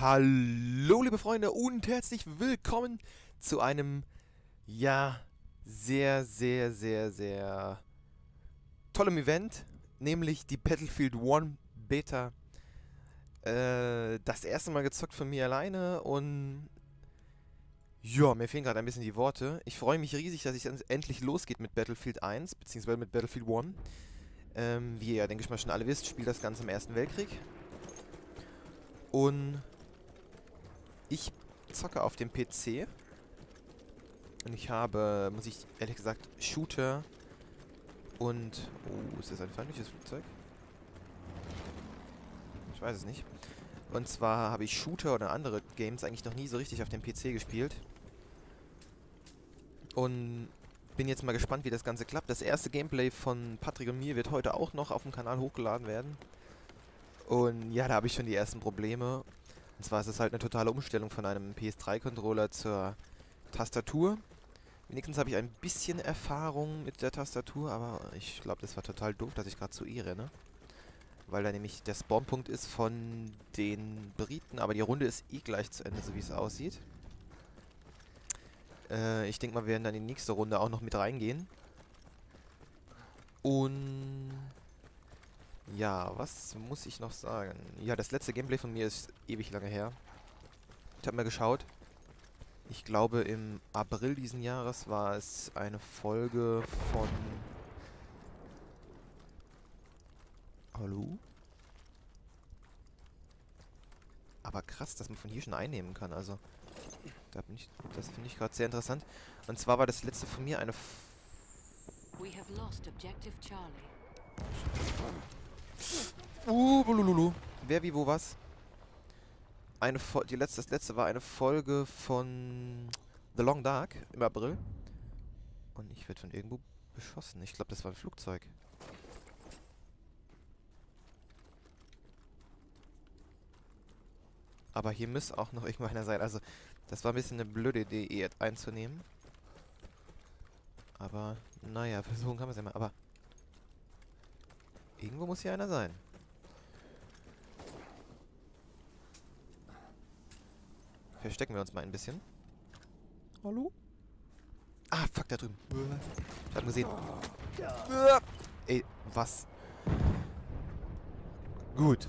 Hallo liebe Freunde und herzlich willkommen zu einem, ja, sehr, sehr, sehr, sehr tollem Event, nämlich die Battlefield 1 Beta. Äh, das erste Mal gezockt von mir alleine und ja, mir fehlen gerade ein bisschen die Worte. Ich freue mich riesig, dass es endlich losgeht mit Battlefield 1, beziehungsweise mit Battlefield 1. Ähm, wie ihr ja, denke ich mal, schon alle wisst, spielt das Ganze im Ersten Weltkrieg. Und ich zocke auf dem PC. Und ich habe, muss ich ehrlich gesagt, Shooter und... Oh, ist das ein feindliches Flugzeug? Ich weiß es nicht. Und zwar habe ich Shooter oder andere Games eigentlich noch nie so richtig auf dem PC gespielt. Und bin jetzt mal gespannt, wie das Ganze klappt. Das erste Gameplay von Patrick und mir wird heute auch noch auf dem Kanal hochgeladen werden. Und ja, da habe ich schon die ersten Probleme. Und zwar ist es halt eine totale Umstellung von einem PS3-Controller zur Tastatur. Wenigstens habe ich ein bisschen Erfahrung mit der Tastatur, aber ich glaube, das war total doof, dass ich gerade zu E renne. Weil da nämlich der Spawnpunkt ist von den Briten, aber die Runde ist eh gleich zu Ende, so wie es aussieht. Äh, ich denke mal, wir werden dann in die nächste Runde auch noch mit reingehen. Und... Ja, was muss ich noch sagen? Ja, das letzte Gameplay von mir ist ewig lange her. Ich habe mal geschaut. Ich glaube, im April diesen Jahres war es eine Folge von... Hallo? Aber krass, dass man von hier schon einnehmen kann, also... Da bin ich, das finde ich gerade sehr interessant. Und zwar war das letzte von mir eine... F We have lost objective Charlie. Uh, bulululu. Wer, wie, wo, was? Eine die letzte, das letzte war eine Folge von The Long Dark im April. Und ich werde von irgendwo beschossen. Ich glaube, das war ein Flugzeug. Aber hier muss auch noch irgendwo einer sein. Also, das war ein bisschen eine blöde Idee, einzunehmen. Aber, naja, versuchen kann man es ja mal. Aber, irgendwo muss hier einer sein. Verstecken wir uns mal ein bisschen. Hallo? Ah, fuck, da drüben. Ich hab ihn gesehen. Ey, was? Gut.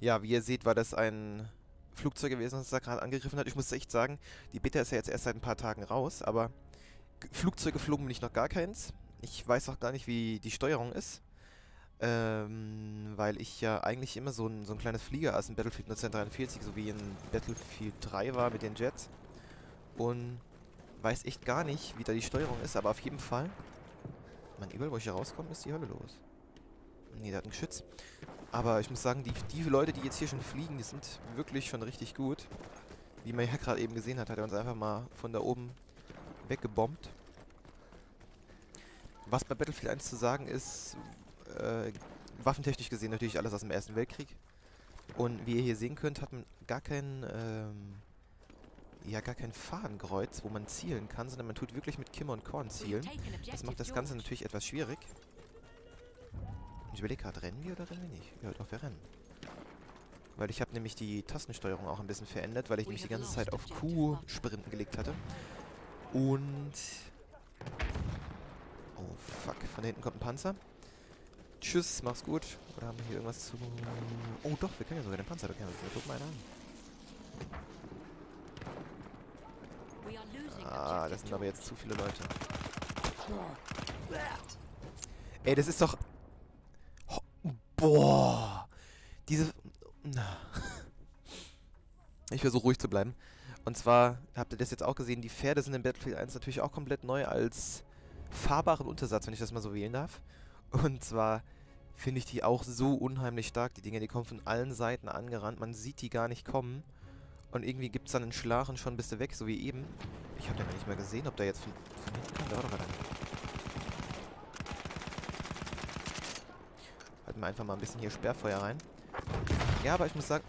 Ja, wie ihr seht, war das ein Flugzeug gewesen, das da gerade angegriffen hat. Ich muss echt sagen, die Beta ist ja jetzt erst seit ein paar Tagen raus, aber Flugzeuge flogen bin ich noch gar keins. Ich weiß auch gar nicht, wie die Steuerung ist. Ähm, weil ich ja eigentlich immer so ein, so ein kleines Flieger aus in Battlefield 1943, so wie in Battlefield 3 war mit den Jets. Und weiß echt gar nicht, wie da die Steuerung ist, aber auf jeden Fall... Man, überall, wo ich hier rauskomme, ist die Hölle los. Nee, der hat ein Geschütz. Aber ich muss sagen, die, die Leute, die jetzt hier schon fliegen, die sind wirklich schon richtig gut. Wie man ja gerade eben gesehen hat, hat er uns einfach mal von da oben weggebombt. Was bei Battlefield 1 zu sagen ist, äh, waffentechnisch gesehen natürlich alles aus dem Ersten Weltkrieg. Und wie ihr hier sehen könnt, hat man gar kein, ähm, ja, gar kein Fahnenkreuz, wo man zielen kann, sondern man tut wirklich mit Kimmer und Korn zielen. Das macht das Ganze natürlich etwas schwierig. Ich überlege gerade, rennen wir oder rennen wir nicht? Ja, doch, wir rennen. Weil ich habe nämlich die Tastensteuerung auch ein bisschen verändert, weil ich nämlich die ganze Zeit auf Q-Sprinten gelegt hatte. Und... Fuck. Von hinten kommt ein Panzer. Tschüss, mach's gut. Oder haben wir hier irgendwas zu... Oh doch, wir können ja sogar den Panzer bekämpfen. Guck mal einen an. Ah, das sind aber jetzt zu viele Leute. Ey, das ist doch... Boah. Diese... Ich versuche ruhig zu bleiben. Und zwar, habt ihr das jetzt auch gesehen, die Pferde sind in Battlefield 1 natürlich auch komplett neu als fahrbaren Untersatz, wenn ich das mal so wählen darf. Und zwar finde ich die auch so unheimlich stark. Die Dinger, die kommen von allen Seiten angerannt. Man sieht die gar nicht kommen. Und irgendwie gibt es dann einen Schlag und schon bist du weg, so wie eben. Ich habe den nicht mehr gesehen, ob der jetzt von, von hinten kam. Da war doch einer. Halten wir einfach mal ein bisschen hier Sperrfeuer rein. Ja, aber ich muss sagen...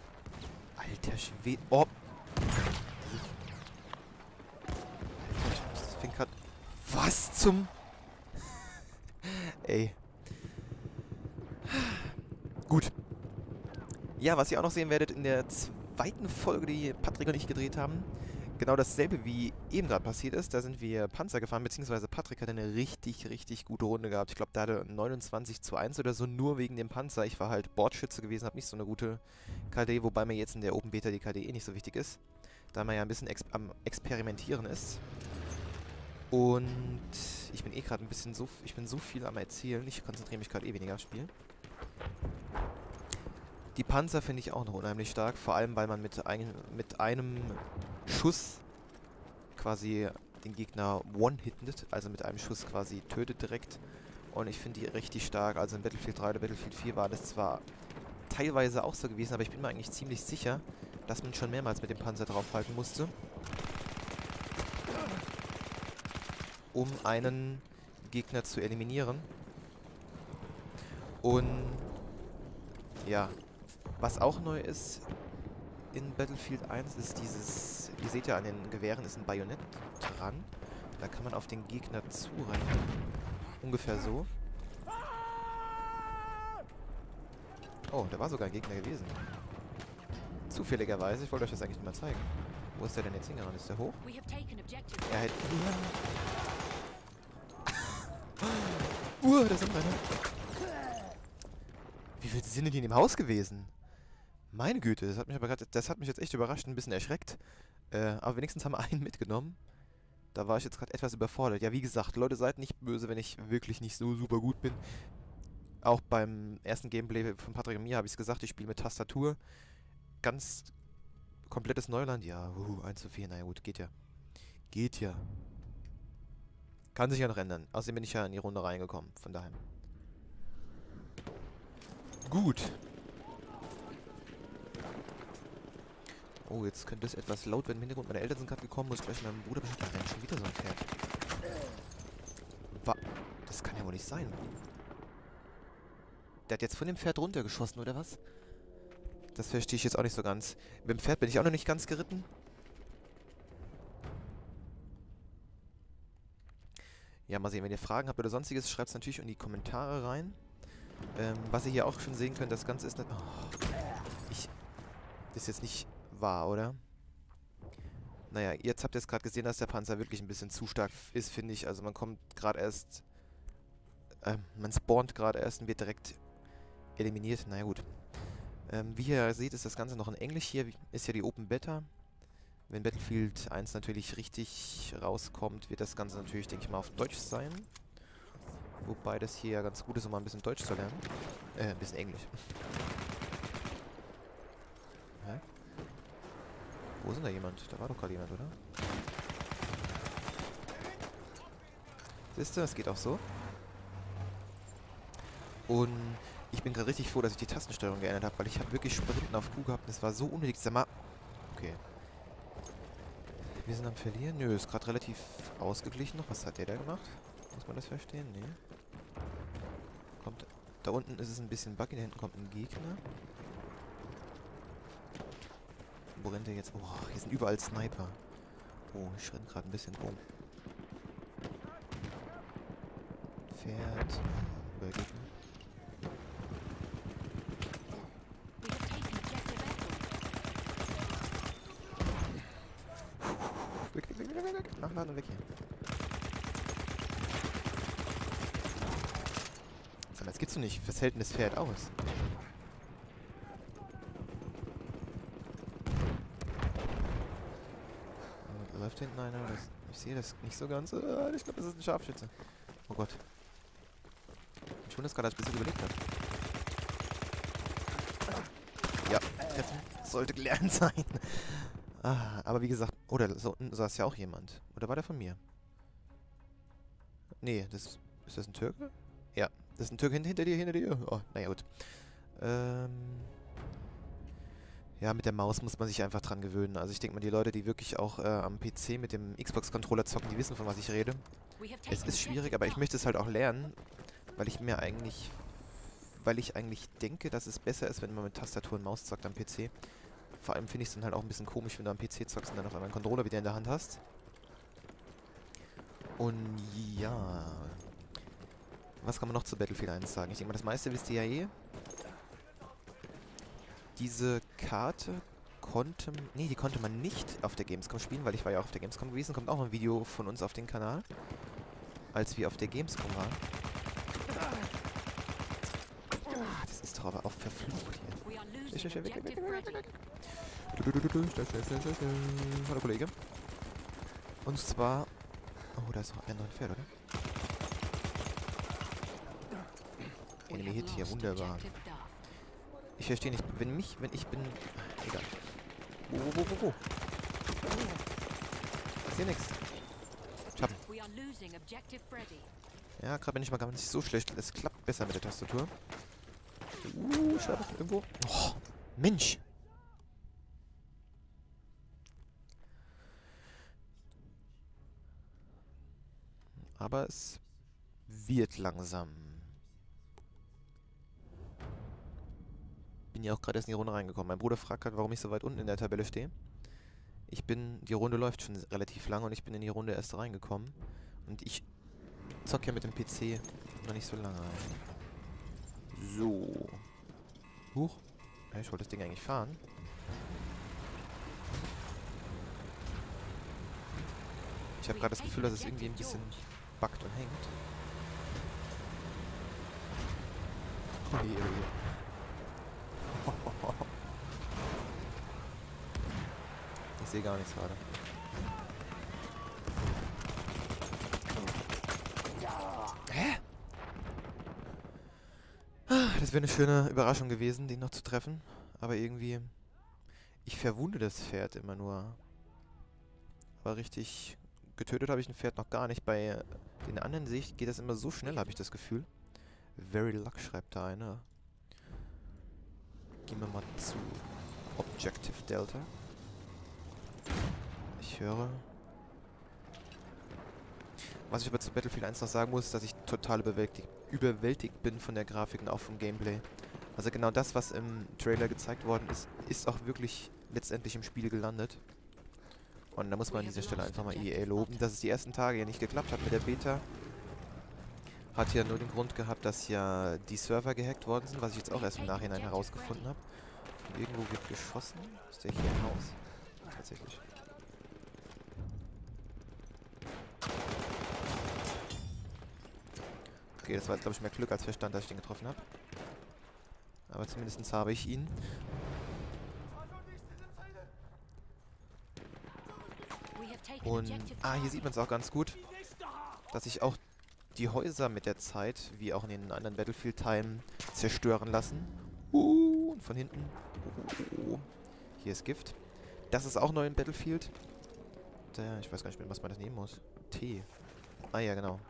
Alter Schwede... Oh! Alter, das fing gerade... Was zum... Ey. Gut. Ja, was ihr auch noch sehen werdet in der zweiten Folge, die Patrick und ich gedreht haben, genau dasselbe wie eben gerade passiert ist. Da sind wir Panzer gefahren, beziehungsweise Patrick hat eine richtig, richtig gute Runde gehabt. Ich glaube, da hatte 29 zu 1 oder so, nur wegen dem Panzer. Ich war halt Bordschütze gewesen, habe nicht so eine gute KD, wobei mir jetzt in der Open Beta die KD eh nicht so wichtig ist, da man ja ein bisschen ex am Experimentieren ist. Und ich bin eh gerade ein bisschen so, ich bin so viel am Erzählen, ich konzentriere mich gerade eh weniger aufs Spiel. Die Panzer finde ich auch noch unheimlich stark, vor allem weil man mit, ein, mit einem Schuss quasi den Gegner one-hittet, also mit einem Schuss quasi tötet direkt. Und ich finde die richtig stark. Also in Battlefield 3 oder Battlefield 4 war das zwar teilweise auch so gewesen, aber ich bin mir eigentlich ziemlich sicher, dass man schon mehrmals mit dem Panzer draufhalten musste. Um einen Gegner zu eliminieren. Und ja, was auch neu ist in Battlefield 1 ist dieses, ihr seht ja an den Gewehren ist ein Bajonett dran. Da kann man auf den Gegner zurennen. Ungefähr so. Oh, da war sogar ein Gegner gewesen. Zufälligerweise, ich wollte euch das eigentlich mal zeigen. Wo ist der denn jetzt hingerannt? Ist der hoch? Er hätte... Uh, da sind meine. Wie viele sind denn die in dem Haus gewesen? Meine Güte, das hat mich aber grad, das hat mich jetzt echt überrascht, ein bisschen erschreckt. Äh, aber wenigstens haben wir einen mitgenommen. Da war ich jetzt gerade etwas überfordert. Ja, wie gesagt, Leute, seid nicht böse, wenn ich wirklich nicht so super gut bin. Auch beim ersten Gameplay von Patrick und mir habe ich es gesagt, ich spiele mit Tastatur. Ganz komplettes Neuland. Ja, uh, 1 zu 4, naja gut, geht ja. Geht ja. Kann sich ja noch ändern. Außerdem bin ich ja in die Runde reingekommen, von daher. Gut. Oh, jetzt könnte es etwas laut werden im Hintergrund. Meine Eltern sind gerade gekommen, muss ich gleich meinem Bruder. Da rennt schon wieder so ein Pferd. Wa das kann ja wohl nicht sein. Der hat jetzt von dem Pferd runtergeschossen, oder was? Das verstehe ich jetzt auch nicht so ganz. Mit dem Pferd bin ich auch noch nicht ganz geritten. Ja, mal sehen, wenn ihr Fragen habt oder sonstiges, schreibt es natürlich in die Kommentare rein. Ähm, was ihr hier auch schon sehen könnt, das Ganze ist... Oh, ich... Das ist jetzt nicht war, oder? Naja, jetzt habt ihr es gerade gesehen, dass der Panzer wirklich ein bisschen zu stark ist, finde ich. Also man kommt gerade erst... Äh, man spawnt gerade erst und wird direkt eliminiert. Naja, gut. Ähm, wie ihr seht, ist das Ganze noch in Englisch. Hier ist ja die Open Beta. Wenn Battlefield 1 natürlich richtig rauskommt, wird das Ganze natürlich, denke ich mal, auf Deutsch sein. Wobei das hier ja ganz gut ist, um mal ein bisschen Deutsch zu lernen. Äh, ein bisschen Englisch. Hä? Wo ist denn da jemand? Da war doch gerade jemand, oder? Siehst du, es geht auch so. Und ich bin gerade richtig froh, dass ich die Tastensteuerung geändert habe, weil ich habe wirklich Sprinten auf Q gehabt und es war so unnötig. Sag mal. Okay. Wir sind am Verlieren. Nö, ist gerade relativ ausgeglichen noch. Was hat der da gemacht? Muss man das verstehen? Nee. Kommt. Da unten ist es ein bisschen buggy, da hinten kommt ein Gegner. Wo rennt der jetzt? Oh, hier sind überall Sniper. Oh, ich renne gerade ein bisschen rum. Pferd. Über Gegner. Weg, weg, weg, weg, weg, weg. Nachladen und weg hier. Doch nicht. Was hält denn das Pferd aus? läuft hinten einer. Das, ich sehe das nicht so ganz. Äh, ich glaube, das ist ein Scharfschütze. Oh Gott. Ich gerade, dass ich ein bisschen überlegt habe. Ja, treffen sollte gelernt sein. Ah, aber wie gesagt, oder so unten saß ja auch jemand. Oder war der von mir? Nee, das ist das ein Türke? Ja, das ist ein Türke hinter, hinter dir, hinter dir. Oh, naja, gut. Ähm... Ja, mit der Maus muss man sich einfach dran gewöhnen. Also ich denke mal, die Leute, die wirklich auch äh, am PC mit dem Xbox-Controller zocken, die wissen, von was ich rede. Es ist schwierig, aber ich möchte es halt auch lernen, weil ich mir eigentlich... Weil ich eigentlich denke, dass es besser ist, wenn man mit Tastatur und Maus zockt am PC. Vor allem finde ich es dann halt auch ein bisschen komisch, wenn du am PC zockst und dann auf einmal einen Controller wieder in der Hand hast. Und ja... Was kann man noch zu Battlefield 1 sagen? Ich denke mal, das meiste wisst ihr ja eh. Diese Karte konnte... Nee, die konnte man nicht auf der Gamescom spielen, weil ich war ja auch auf der Gamescom gewesen. Kommt auch ein Video von uns auf den Kanal, als wir auf der Gamescom waren. Ah, das ist doch aber auch verflucht hier. Schnell, schnell, weg, weg. Hallo Kollege. Und zwar... Oh, da ist noch ein neues Pferd, oder? Enemy Hit hier, wunderbar. Ich verstehe nicht, wenn mich, wenn ich bin... Egal. Wo, wo, wo, wo, wo? Ich sehe nichts. Freddy. Ja, gerade bin ich mal gar nicht so schlecht. Es klappt besser mit der Tastatur. Uh, schade, irgendwo. Oh, Mensch! Aber es wird langsam. Bin ja auch gerade erst in die Runde reingekommen. Mein Bruder fragt gerade, warum ich so weit unten in der Tabelle stehe. Ich bin, die Runde läuft schon relativ lange und ich bin in die Runde erst reingekommen. Und ich zock ja mit dem PC noch nicht so lange. So. Huch. Ich wollte das Ding eigentlich fahren. Ich habe gerade das Gefühl, dass es irgendwie ein bisschen backt und hängt. Oh je, oh je. Ich sehe gar nichts gerade. Hä? Ah, Das wäre eine schöne Überraschung gewesen, den noch zu treffen. Aber irgendwie... Ich verwunde das Pferd immer nur. Aber richtig getötet habe ich ein Pferd noch gar nicht. Bei den anderen ich, geht das immer so schnell, habe ich das Gefühl. Very Luck schreibt da einer. Gehen wir mal zu Objective Delta. Ich höre... Was ich aber zu Battlefield 1 noch sagen muss, ist, dass ich total überwältigt, überwältigt bin von der Grafik und auch vom Gameplay. Also genau das, was im Trailer gezeigt worden ist, ist auch wirklich letztendlich im Spiel gelandet. Und da muss man an dieser Stelle einfach mal EA loben, dass es die ersten Tage ja nicht geklappt hat mit der Beta. Hat ja nur den Grund gehabt, dass ja die Server gehackt worden sind, was ich jetzt auch erst im Nachhinein herausgefunden habe. Irgendwo wird geschossen. Ist der hier im Haus? Tatsächlich. Okay, das war jetzt glaube ich mehr Glück als Verstand, dass ich den getroffen habe. Aber zumindest habe ich ihn. Und, ah, hier sieht man es auch ganz gut, dass sich auch die Häuser mit der Zeit, wie auch in den anderen Battlefield-Teilen, zerstören lassen. Uh, und von hinten. Oh, hier ist Gift. Das ist auch neu in Battlefield. Da, ich weiß gar nicht mehr, was man das nehmen muss. T. Ah ja, genau.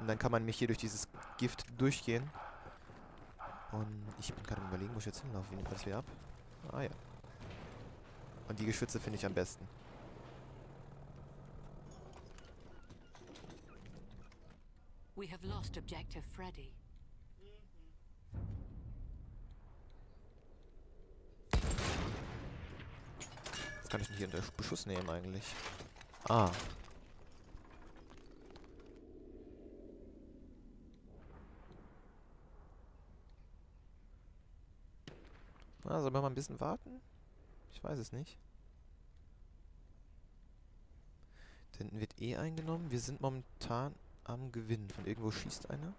Und dann kann man mich hier durch dieses Gift durchgehen. Und ich bin gerade überlegen, wo ich jetzt hinlaufe. Wie nimmt das wieder ab? Ah ja. Und die Geschütze finde ich am besten. We have lost objective Freddy. Was kann ich denn hier unter Beschuss nehmen eigentlich? Ah. Ah, sollen wir mal ein bisschen warten? Ich weiß es nicht. Da hinten wird eh eingenommen. Wir sind momentan am Gewinn. Von irgendwo schießt einer.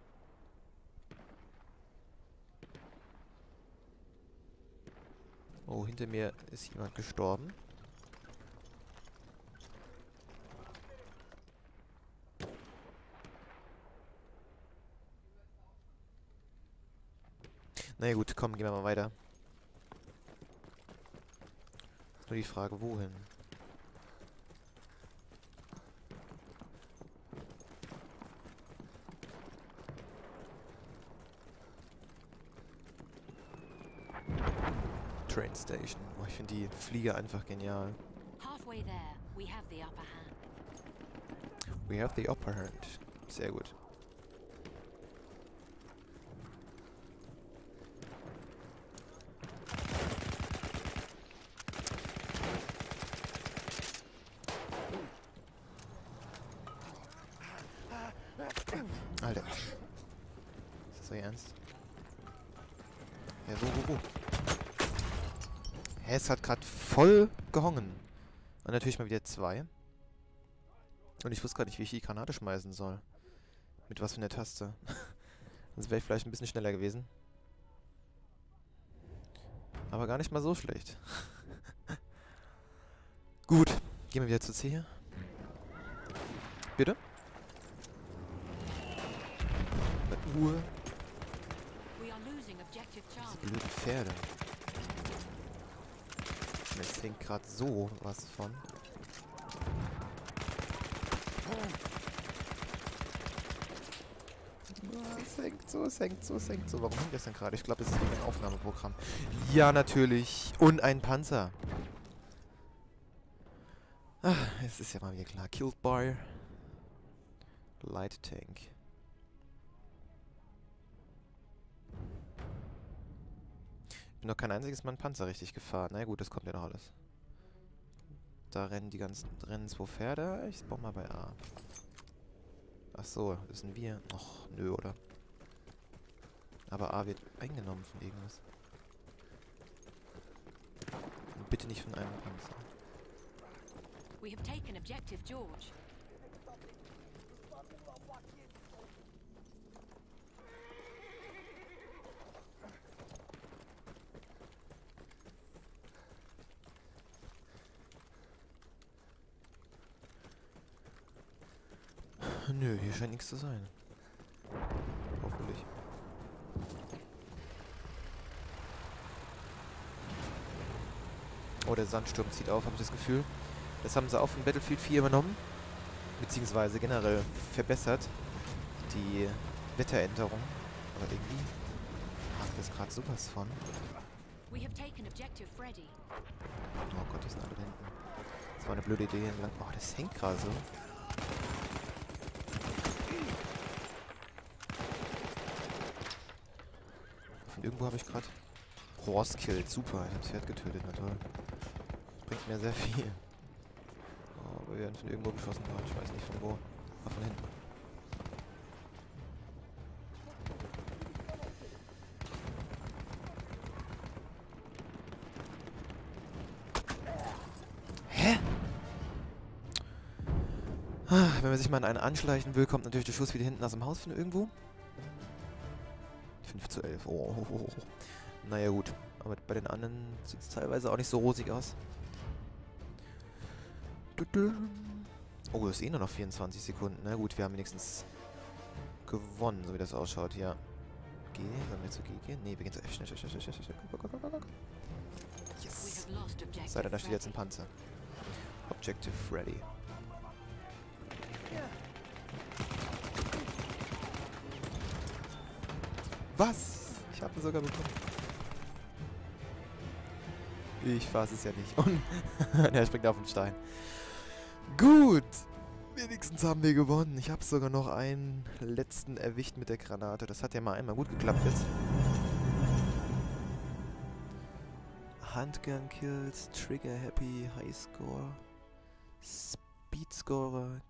Oh, hinter mir ist jemand gestorben. Na ja, gut, komm, gehen wir mal weiter. Ist nur die Frage, wohin? Train Station. Oh, ich finde die Flieger einfach genial. Halfway there, we have the upper hand. We have the upper hand. Sehr gut. Alter. Ist das so ernst? Ja, wo, wo, wo? Hä, es hat gerade voll gehongen. Und natürlich mal wieder zwei. Und ich wusste gar nicht, wie ich die Granate schmeißen soll. Mit was für einer Taste. Sonst wäre ich vielleicht ein bisschen schneller gewesen. Aber gar nicht mal so schlecht. Gut, gehen wir wieder zu C. Bitte? Mit objective Diese blöden Pferde. Es hängt gerade so was von. Ah, Es hängt so, es hängt so, es hängt so. Warum hängt das denn gerade? Ich glaube, das ist wegen dem Aufnahmeprogramm. Ja, natürlich. Und ein Panzer. Ah, es ist ja mal wieder klar. Killed by Light Tank. Bin noch kein einziges Mal einen Panzer richtig gefahren. Na gut, das kommt ja noch alles. Da rennen die ganzen rennen zwei Pferde. Ich baue mal bei A. Ach so, das sind wir. Och, nö, oder? Aber A wird eingenommen von irgendwas. Und bitte nicht von einem Panzer. We have taken objective George. Nö, hier scheint nichts zu sein. Hoffentlich. Oh, der Sandsturm zieht auf, habe ich das Gefühl. Das haben sie auch von Battlefield 4 übernommen. Beziehungsweise generell verbessert. Die Wetteränderung. Aber irgendwie macht das gerade sowas von. Oh Gott, die sind alle da hinten. Das war eine blöde Idee. Oh, das hängt gerade so. Irgendwo habe ich gerade Horse killed. Super, ich habe das Pferd getötet. Na toll. Bringt mir sehr viel. Oh, aber wir werden von irgendwo geschossen. Oh, ich weiß nicht von wo. Ah, von hinten. Hä? Ah, Wenn man sich mal in einen anschleichen will, kommt natürlich der Schuss wieder hinten aus dem Haus von irgendwo. 5 zu 11. Oh, oh, oh, oh. Naja gut. Aber bei den anderen sieht es teilweise auch nicht so rosig aus. Oh, das ist eh nur noch 24 Sekunden. Na gut, wir haben wenigstens gewonnen, so wie das ausschaut. Ja. G, sollen wir zu G gehen? Ne, wir gehen zu F. Schnell, schnell, schnell, schnell, schnell. Go, go, go, go, go, go. We Yes. have lost objective Sei da, da steht jetzt ein. Panzer. Objective ready. Was? Ich habe ihn sogar bekommen. Ich fasse es ja nicht. Und er springt auf den Stein. Gut. Wenigstens haben wir gewonnen. Ich habe sogar noch einen letzten erwischt mit der Granate. Das hat ja mal einmal gut geklappt jetzt. Handgun Kills, Trigger Happy, High Score, Speed Scorer,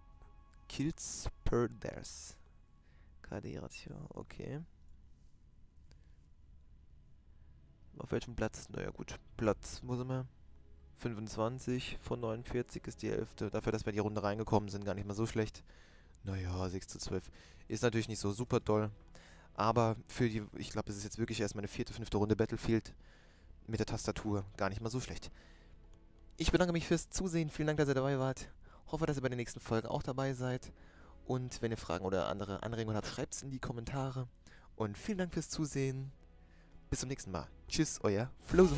Kills per Death. KD-Ratio, okay. Auf welchem Platz? Naja gut, Platz, sind wir? 25 von 49 ist die Hälfte. Dafür, dass wir in die Runde reingekommen sind, gar nicht mal so schlecht. Naja, 6 zu 12. Ist natürlich nicht so super doll. Aber für die, ich glaube, es ist jetzt wirklich erst meine vierte, fünfte Runde Battlefield mit der Tastatur. Gar nicht mal so schlecht. Ich bedanke mich fürs Zusehen. Vielen Dank, dass ihr dabei wart. Hoffe, dass ihr bei den nächsten Folgen auch dabei seid. Und wenn ihr Fragen oder andere Anregungen habt, schreibt es in die Kommentare. Und vielen Dank fürs Zusehen bis zum nächsten Mal. Tschüss, euer Flosen.